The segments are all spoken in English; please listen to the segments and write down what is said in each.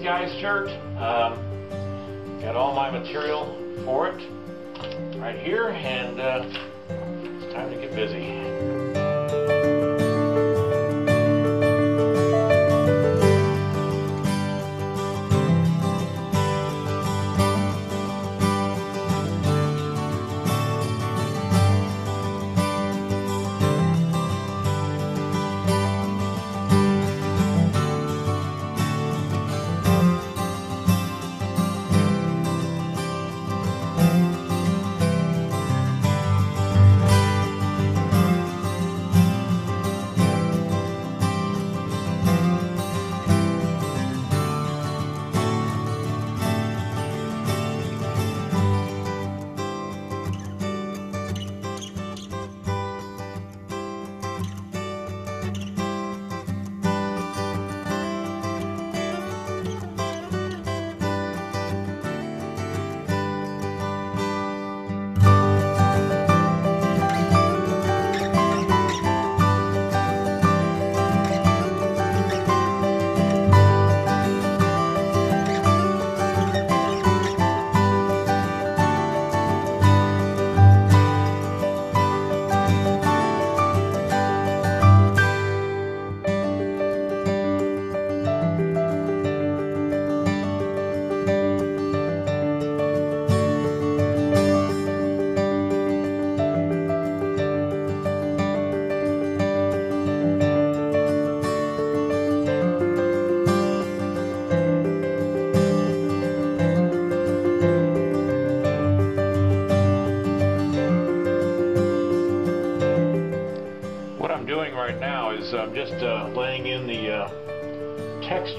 Guys shirt. Um, got all my material for it right here, and uh, it's time to get busy.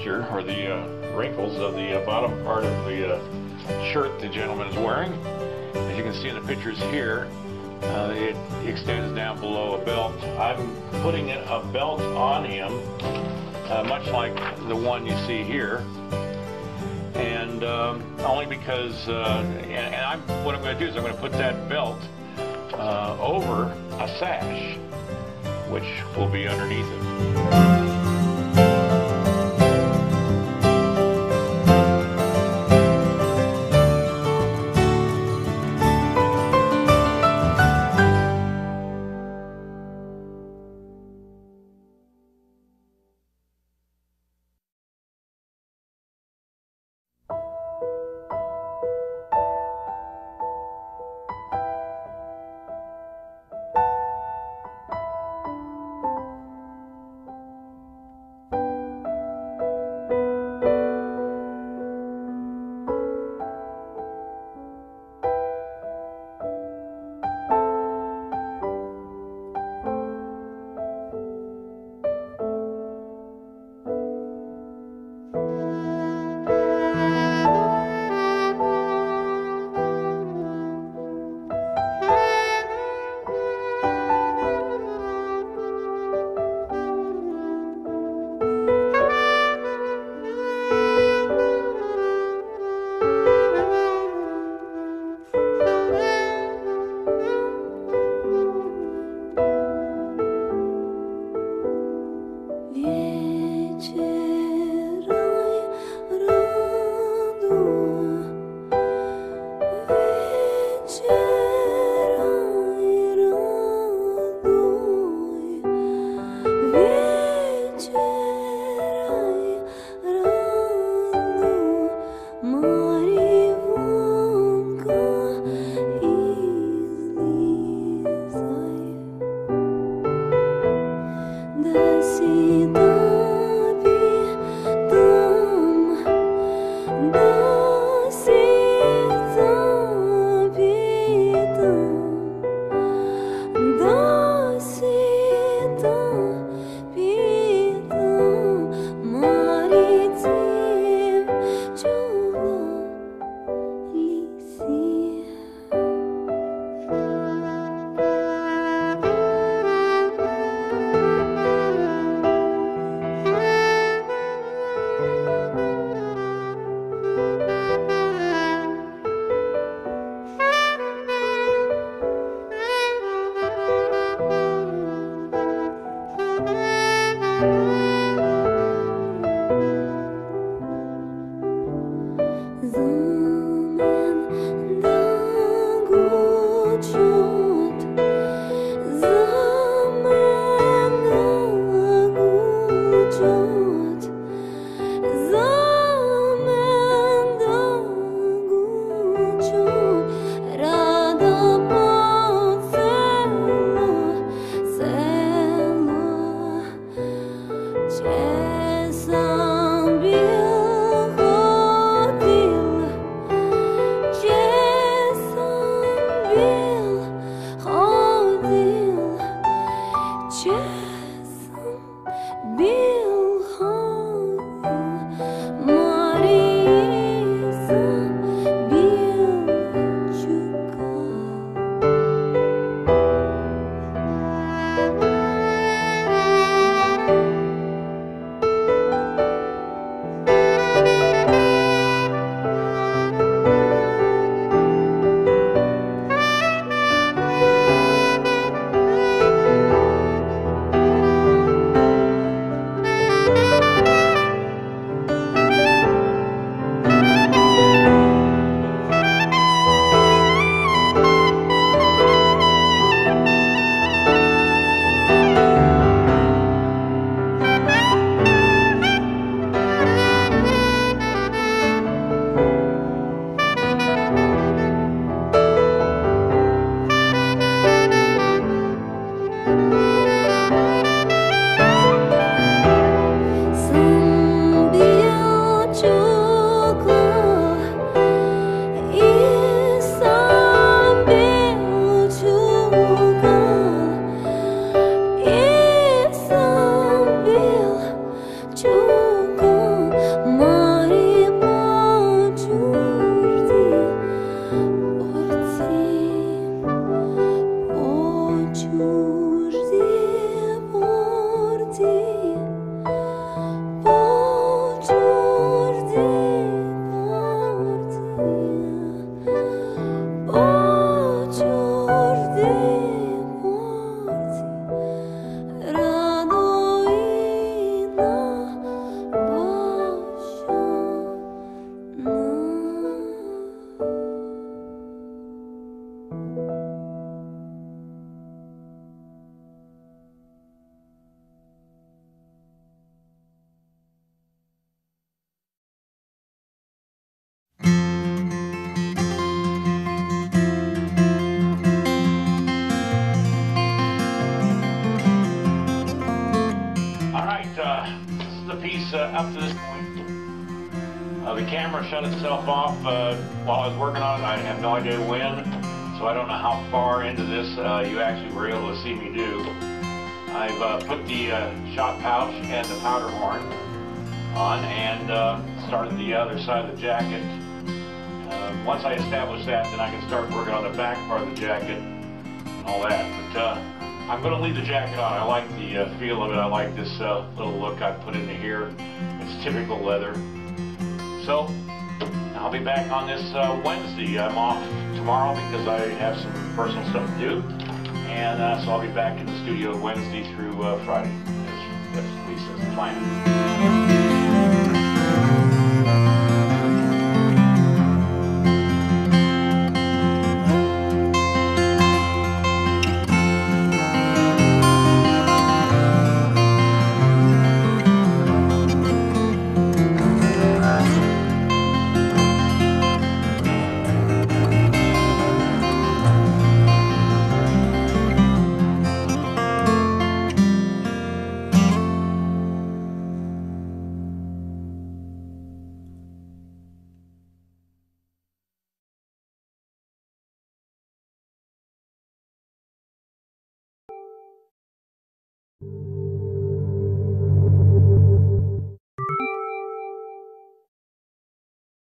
Texture or the uh, wrinkles of the uh, bottom part of the uh, shirt the gentleman is wearing. As you can see in the pictures here, uh, it extends down below a belt. I'm putting a belt on him, uh, much like the one you see here. And um, only because, uh, and, and I'm, what I'm going to do is I'm going to put that belt over a sash which will be underneath it. Up to this point. Uh, the camera shut itself off uh, while I was working on it. I have no idea when, so I don't know how far into this uh, you actually were able to see me do. I've uh, put the uh, shot pouch and the powder horn on and uh, started the other side of the jacket. Uh, once I establish that, then I can start working on the back part of the jacket and all that. But uh, I'm going to leave the jacket on. I like the uh, feel of it. I like this uh, little look I put into here. It's typical leather. So I'll be back on this uh, Wednesday. I'm off tomorrow because I have some personal stuff to do. And uh, so I'll be back in the studio Wednesday through uh, Friday. That's, that's at least that's.